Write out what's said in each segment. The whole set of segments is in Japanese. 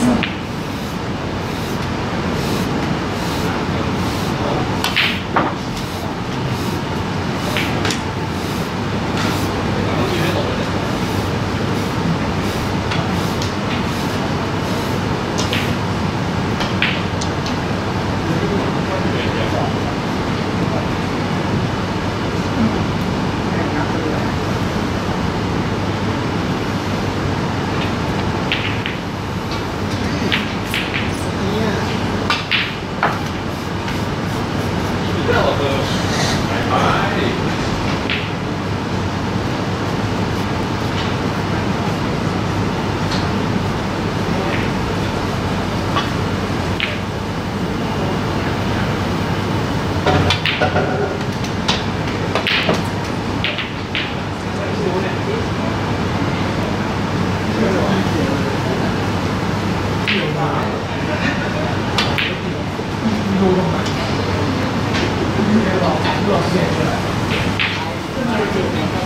うん。ハハハハ。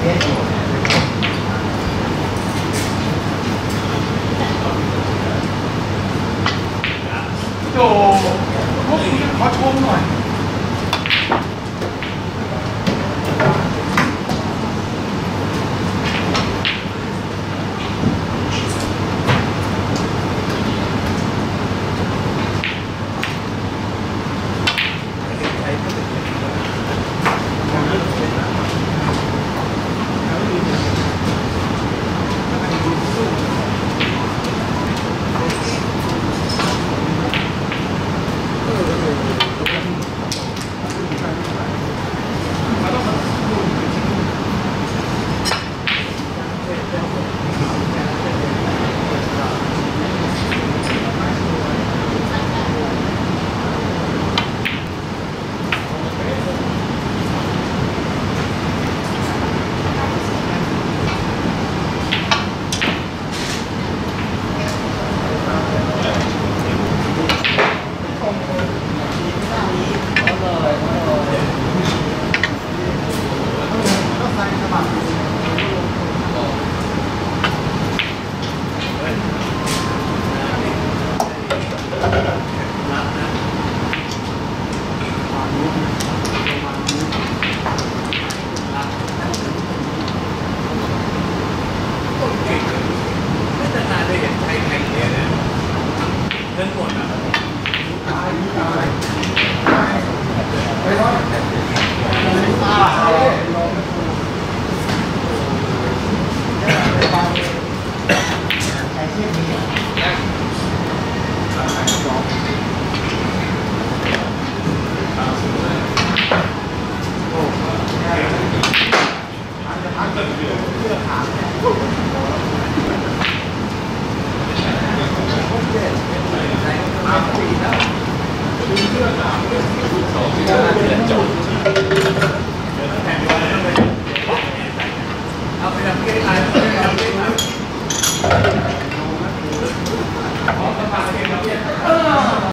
Bien.